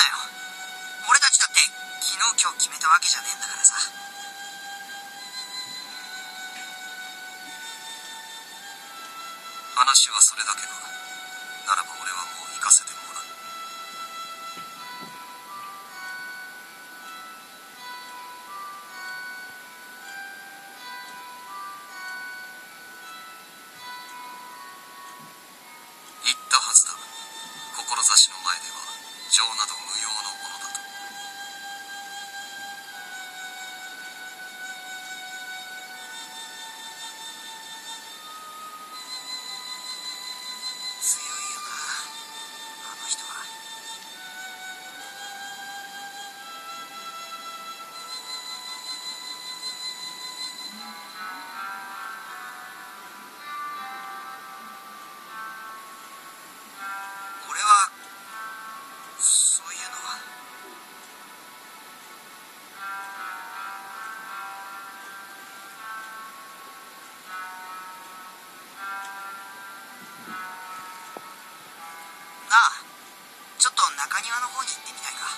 なよ。俺たちだって昨日今日決めたわけじゃねえんだからさ。話はそれだけかならば俺はもう行かせてもらう。志の前では情など無用のものだと。ちょっと中庭の方に行ってみないか。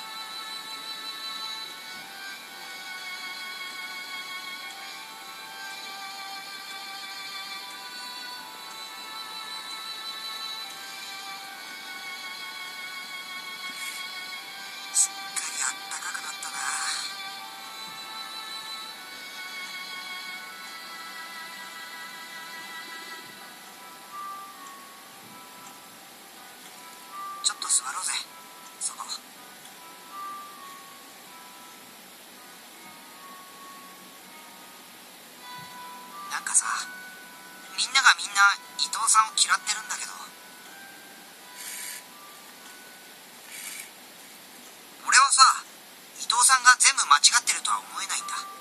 座ろうぜ。そこ。なんかさみんながみんな伊藤さんを嫌ってるんだけど。俺はさ伊藤さんが全部間違ってるとは思えないんだ。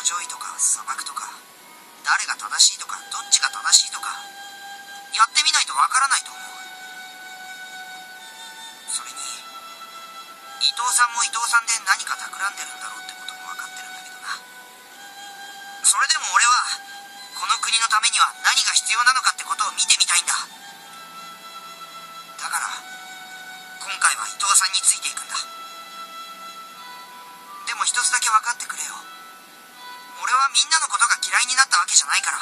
尊皇攘夷とか砂漠とか誰が正しいとかどっちが正しいとかやってみないとわからないと思う。それに伊藤さんも伊藤さんで何か企んでるんだろうってことも分かってるんだけどな。それでも俺はこの国のためには何が必要なのかってことを見てみたいんだ。だから今回は伊藤さんについていくんだ。でも一つだけ分かってくれよ。みんなのことが嫌いになったわけじゃないから。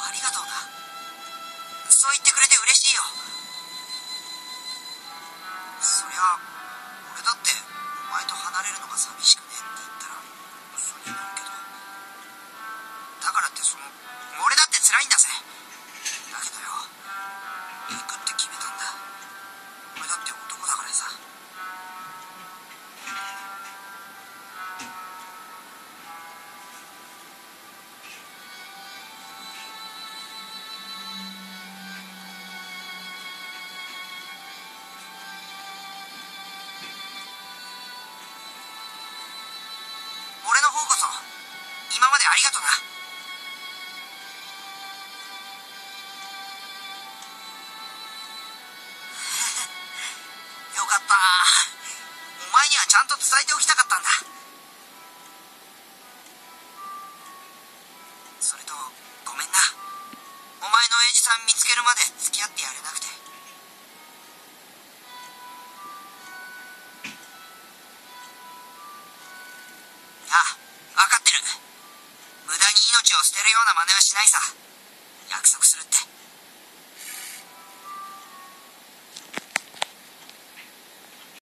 ありがとうな。そう言ってくれてしいよそりゃ俺だってお前と離れるのが寂しくねって言ったら嘘になるけど。だからってその俺だって辛いんだぜ。だけどよ行くって決めたんだ。俺だって男だからさ。今までありがとな。よかった。お前にはちゃんと伝えておきたかったんだ。それとごめんな。お前の親父さん見つけるまで付き合ってやれなくて。を捨てるような真似はしないさ。約束するって。